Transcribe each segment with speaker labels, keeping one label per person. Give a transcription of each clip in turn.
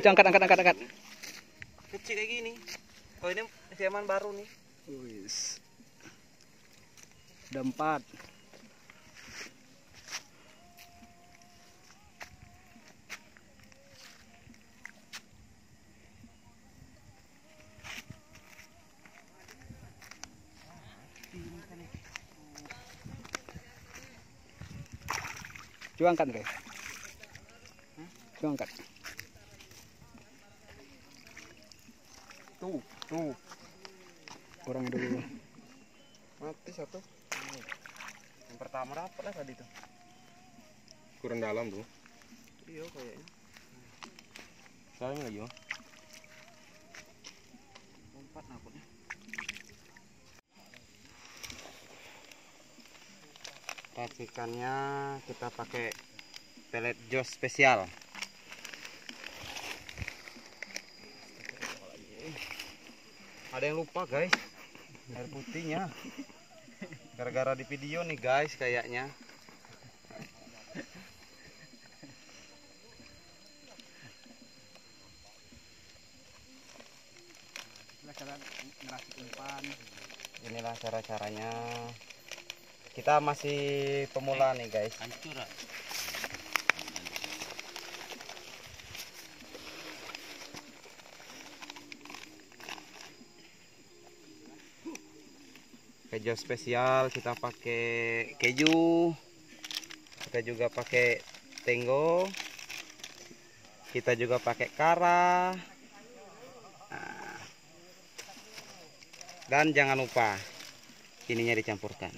Speaker 1: Jangan angkat, angkat, angkat, angkat.
Speaker 2: Kecil kayak gini. Oh ini siaman baru nih.
Speaker 1: Boys. Ada empat. Coba angkat. Coba angkat.
Speaker 2: Tuh.
Speaker 1: Orangnya dulu.
Speaker 2: Mati satu. Yang pertama dapat lah tadi tuh.
Speaker 3: kurang dalam tuh
Speaker 2: Iya kayaknya.
Speaker 3: soalnya lagi oh
Speaker 2: Empat nakutnya. Racikannya kita pakai pelet jos spesial. Ada yang lupa guys, air putihnya. Gara-gara di video nih guys kayaknya. Inilah cara-caranya. Kita masih pemula nih guys.
Speaker 3: hancur
Speaker 2: keju spesial kita pakai keju kita juga pakai tenggo kita juga pakai kara Nah. dan jangan lupa ininya dicampurkan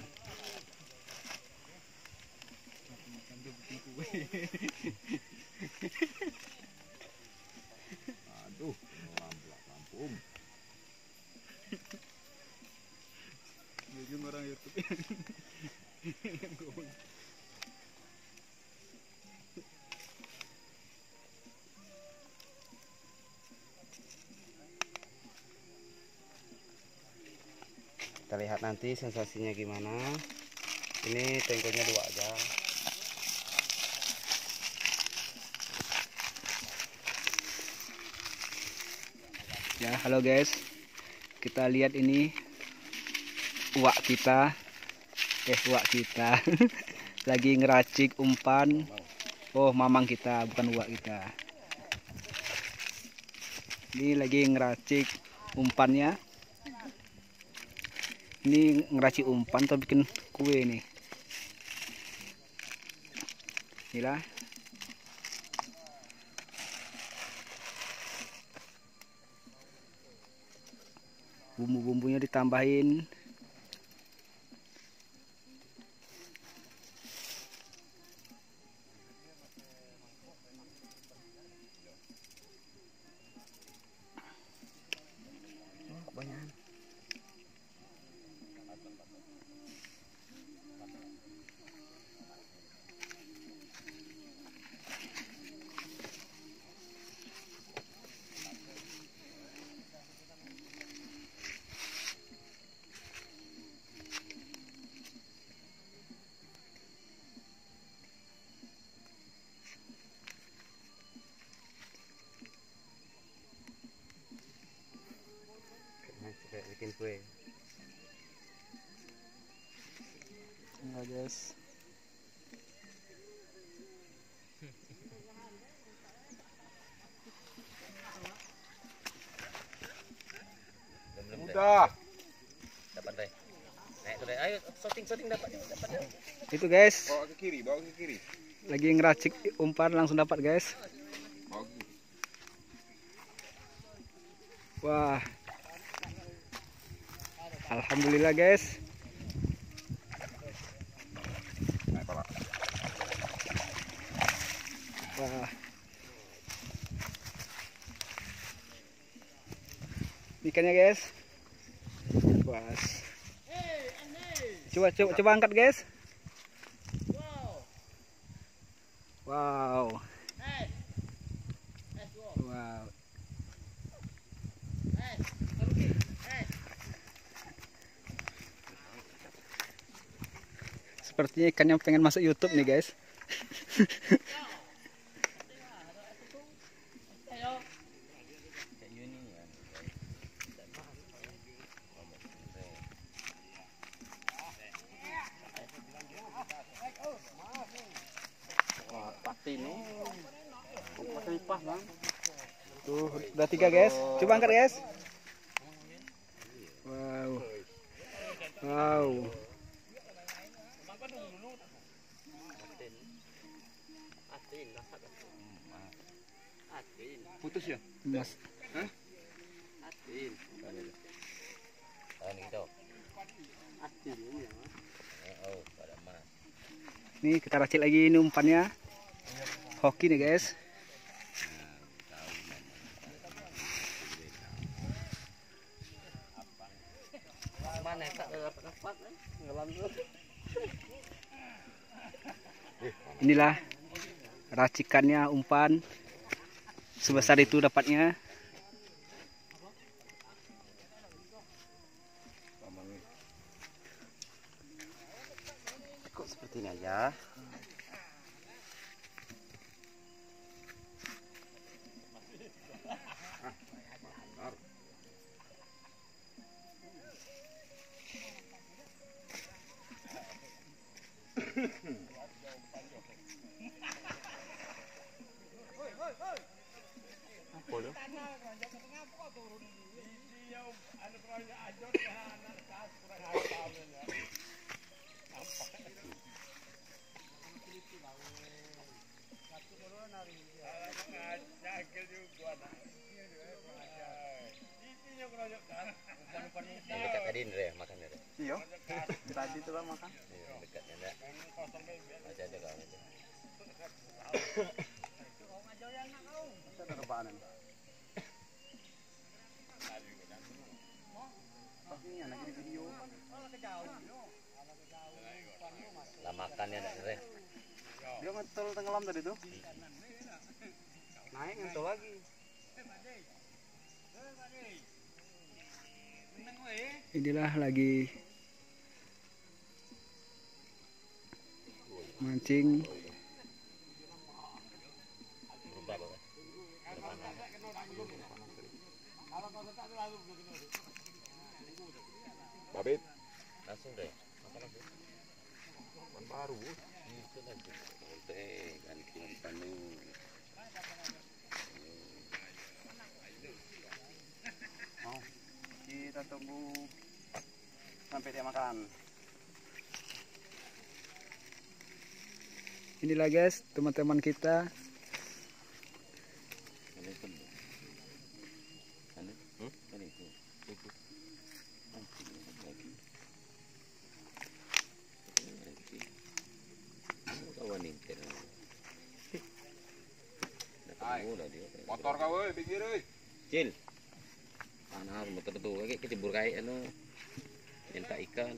Speaker 3: aduh kampung
Speaker 1: Jujur orang YouTube.
Speaker 2: Kita lihat nanti sensasinya gimana ini tenggonya dua aja
Speaker 1: Ya, halo guys. Kita lihat ini uak kita. Eh, uak kita. Lagi ngeracik umpan. Oh, mamang kita, bukan uak kita. Ini lagi ngeracik umpannya. Ini ngeracik umpan atau bikin kue nih. Inilah bumbu-bumbunya ditambahin
Speaker 2: kue
Speaker 1: Enggak guys
Speaker 3: udah.
Speaker 2: Dapat deh naik tuh deh ayo shooting shooting dapat dapat
Speaker 1: itu guys.
Speaker 3: Bawa ke kiri bawa ke kiri.
Speaker 1: Lagi ngeracik umpan langsung dapat guys. Wah Alhamdulillah guys. Wah. Ikannya guys. Was coba coba coba angkat guys. Wow. Wow sepertinya ikannya pengen masuk YouTube nih guys Tuh, udah tiga guys. Coba angkat guys. Wow. Wow. Mas. Nih kita racik lagi ini umpannya. Hoki nih guys.
Speaker 4: Mana tak dapat dapat? Ngelam tu.
Speaker 1: Inilah racikannya umpan. Sebesar itu dapatnya.
Speaker 2: Kok seperti ini aja?
Speaker 4: Dekat tadi ni deh makan ni.
Speaker 2: Iya. Tadi tuh lah makan.
Speaker 4: Dekat ni dah. Macam ada kau.
Speaker 2: Ada rebahan. Ini anak di video.
Speaker 4: Lah makan ni nak ni.
Speaker 2: Dia ngetol tenggelam tadi tuh. Naik ngetol lagi.
Speaker 1: Inilah lagi mancing
Speaker 4: Berubah apa?
Speaker 3: Babit.
Speaker 4: Langsung deh. Makan langsung.
Speaker 3: Kan baru.
Speaker 4: Itu lagi. Teh ganti umpan ni.
Speaker 2: Mau. Kita tunggu sampai dia makan.
Speaker 1: inilah guys teman-teman kita
Speaker 4: Ini pun. Ini.
Speaker 3: Motor kau euy, pinggir euy.
Speaker 4: Cil. Panas kayak kecebur kayak anu. Minta ikan.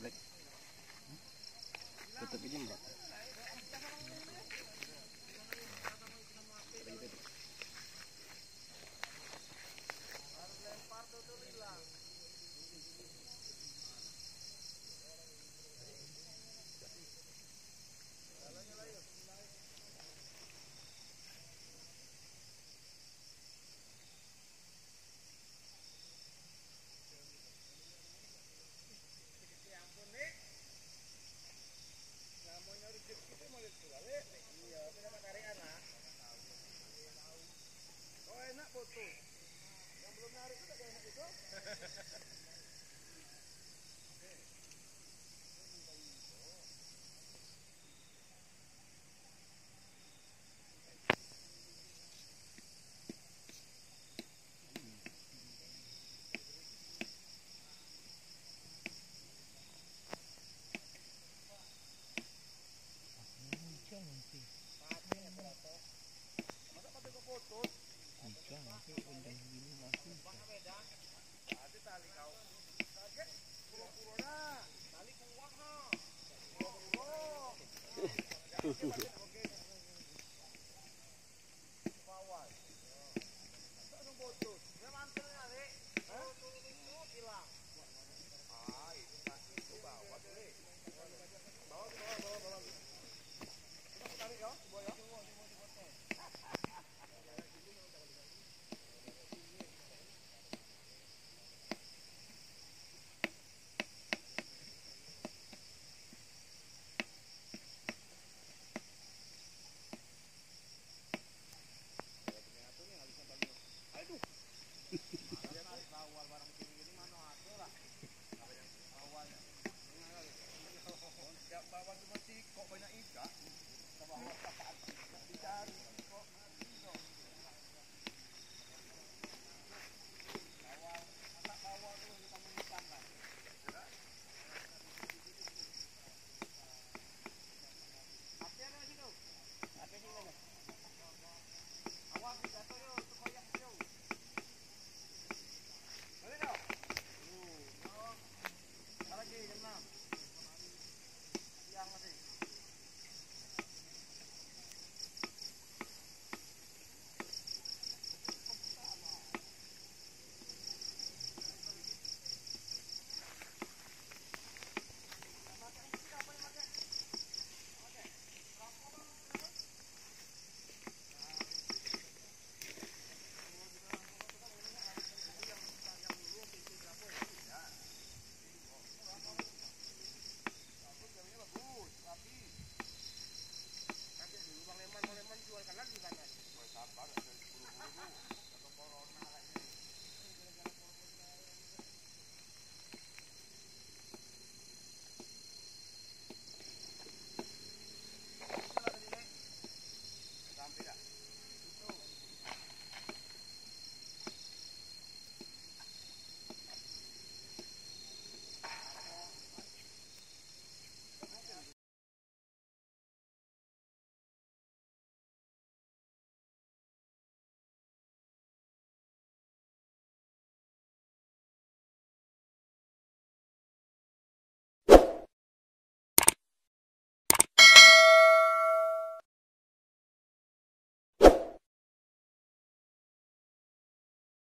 Speaker 3: Black. Tutup ini, Bro.